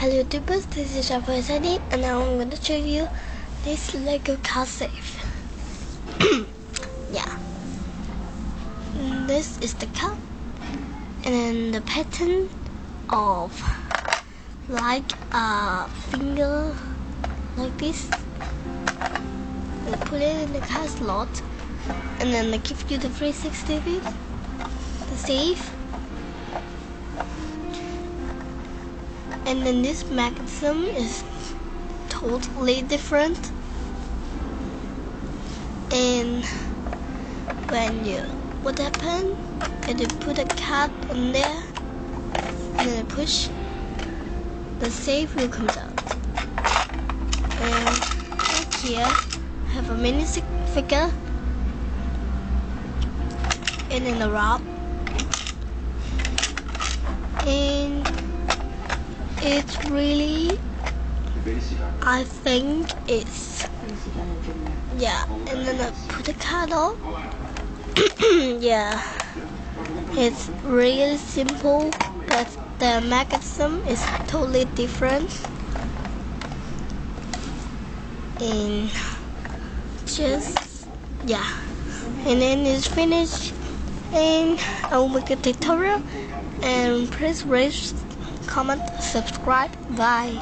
Hello YouTubers, this is Shopper Sadie and now I'm going to show you this Lego car safe. yeah. Mm, this is the car and then the pattern of like a finger like this. They put it in the car slot and then they give you the 360 bit, the safe and then this mechanism is totally different. And when you what happen and you put a card on there and then push the safe will come out and right here have a mini figure. And then a rod and it's really I think it's yeah and then I put card on yeah. It's really simple but the mechanism is totally different. And just yeah. And then it's finished. And I will make a tutorial and please rate comment subscribe. Bye